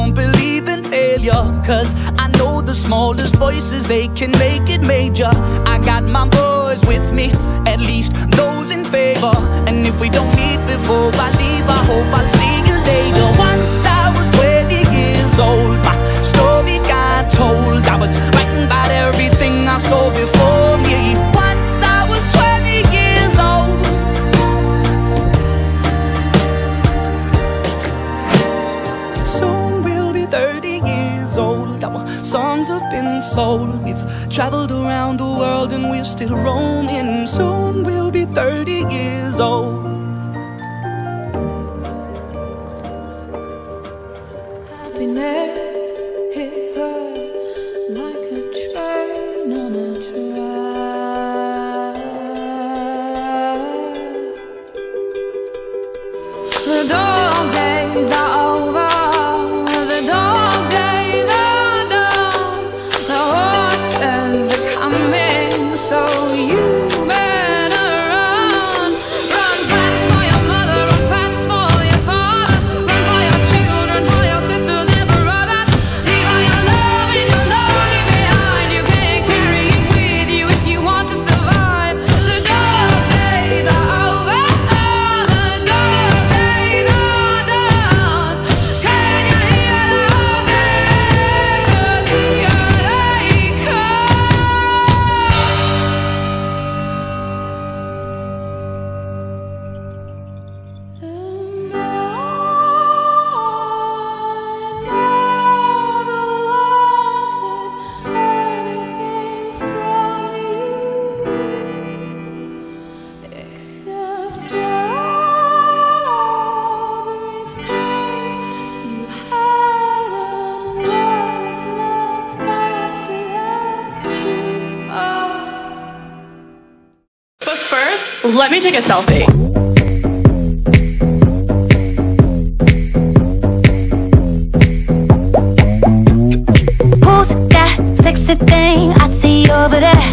don't believe in failure Cause I know the smallest voices They can make it major. I got my boys with me At least those in favor. And if we don't meet before I leave I hope I'll see We've traveled around the world and we're still roaming. Soon we'll be 30 years old. Happiness let me take a selfie. Who's that sexy thing I see over there?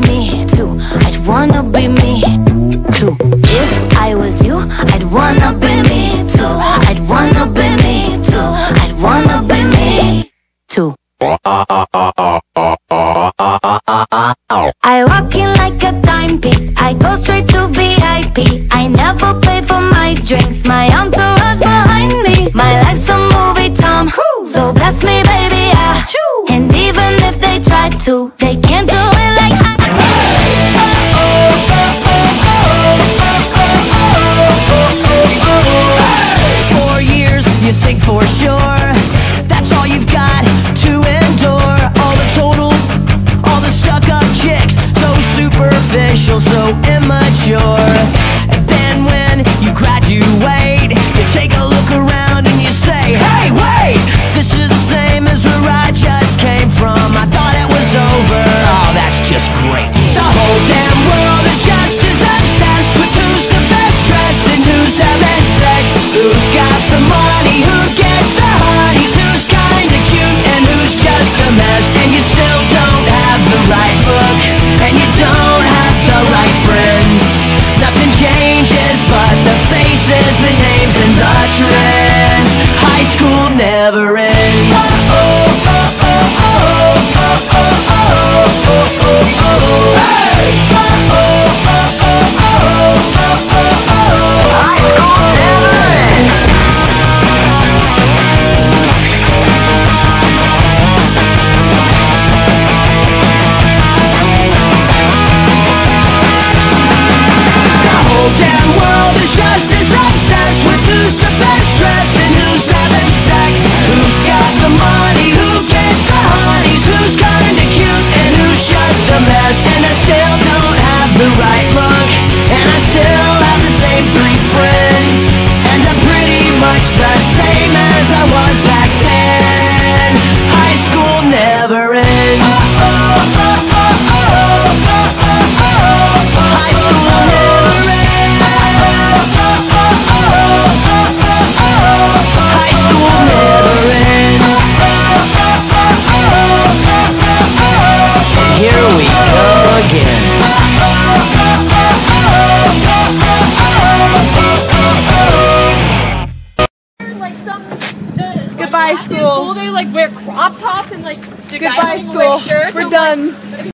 Be me too. I'd wanna be me too. If I was you, I'd wanna be me too. I'd wanna be me too. I'd wanna be me too. I rock it like a timepiece. I go straight to VIP. I never pay for my drinks. My entourage behind me. My life's a movie, Tom. So bless me, baby. Yeah. And even if they try to, they can't never end. Like wear crop tops and like the guys Goodbye, don't wear school. shirts. We're I'm done. Like,